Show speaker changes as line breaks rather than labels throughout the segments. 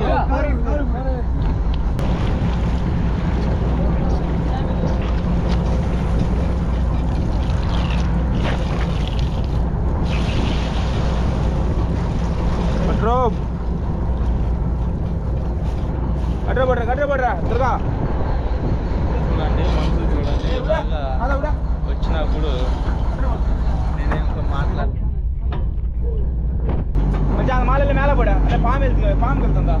لا పడరా అడ్ర పడరా త్వరగా
చూడండి మనుషులు చూడండి ఇవాళ వచ్చినప్పుడు నేనేం మాట్లాడు
మంచి ఆ మాలల్లో మేల పడా అదే పాము వెళ్తుంది పాము వెళ్తుందా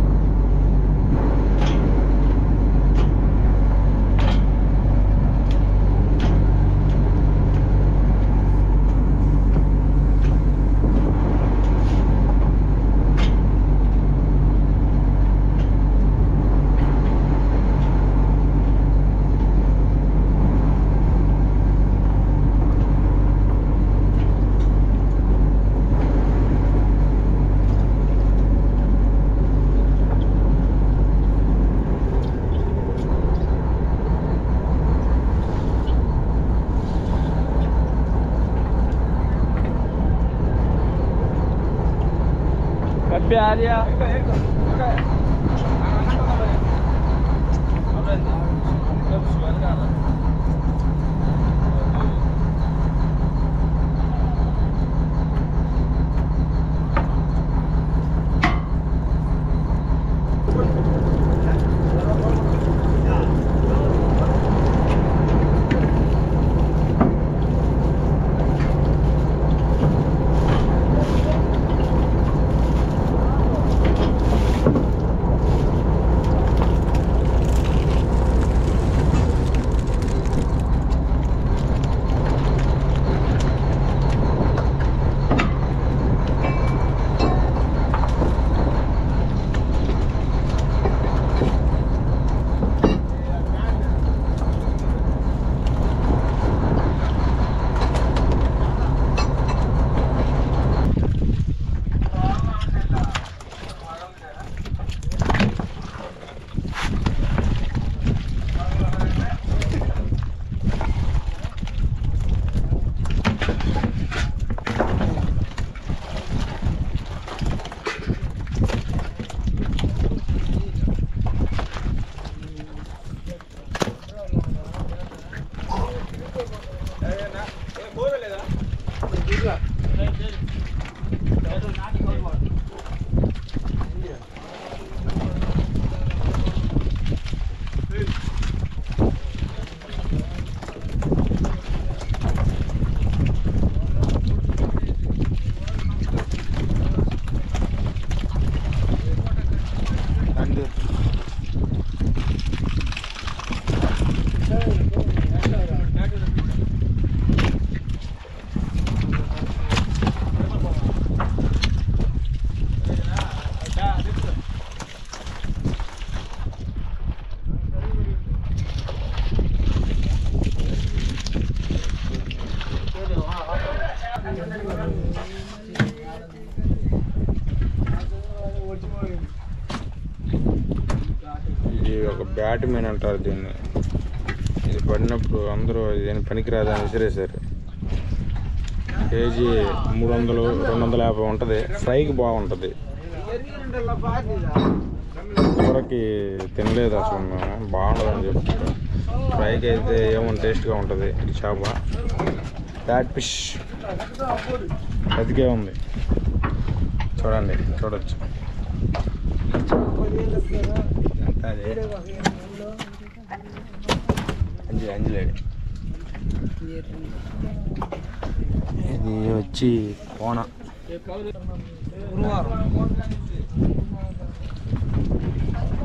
प्यारिया। బ్యాట్మెన్ అంటారు దీన్ని. ఇది పడినప్పుడు అందరూ దీని పనికిరాదని విసిరేశారు. కేజీ మూడు వందలు రెండు వందల యాభై ఉంటుంది. ఫ్రైకి బాగుంటుంది. కూరకి తినలేదు అసలు మేము. బాగుంటుందని చెప్తారు ఫ్రైకి అయితే ఏమో టేస్ట్గా ఉంటుంది. ఈ చేప. Bat fish. బతికే ఉంది. చూడండి చూడొచ్చు. అదే అంజలి ఇది వచ్చి కోన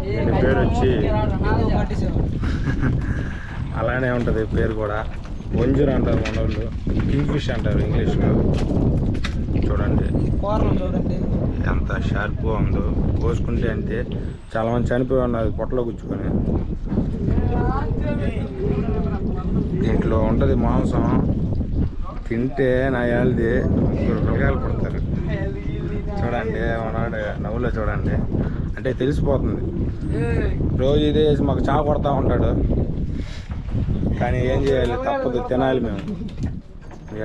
దీని పేరు వచ్చి అలానే ఉంటుంది పేరు కూడా. వంజూర్ అంటారు మన వాళ్ళు. కింగ్ ఫిష్ అంటారు ఇంగ్లీష్లో. చూడండి.
చూడండి.
ఎంత షార్ప్గా ఉందో కోసుకుంటే అంటే చాలా మంది చనిపోయి ఉన్నారు పొట్టలో గుచ్చుకొని దీంట్లో ఉంటుంది మాంసం. తింటే నా యాల్ది ముగ్గురు పిల్లకాయలు పడతారు చూడండి మనవాడు నవ్వులో చూడండి. అంటే తెలిసిపోతుంది. రోజు ఇదే వేసి మాకు చా కొడతా ఉంటాడు. కానీ ఏం చేయాలి? తప్పదు తినాలి మేము. ఇక